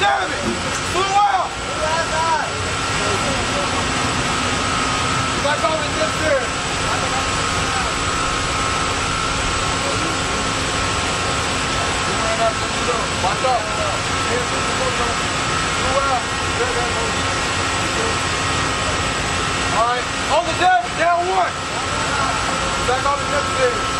Damn it! Flew out! It's like over this here. Watch out. Alright, on the deck, down one. Back on the deck there.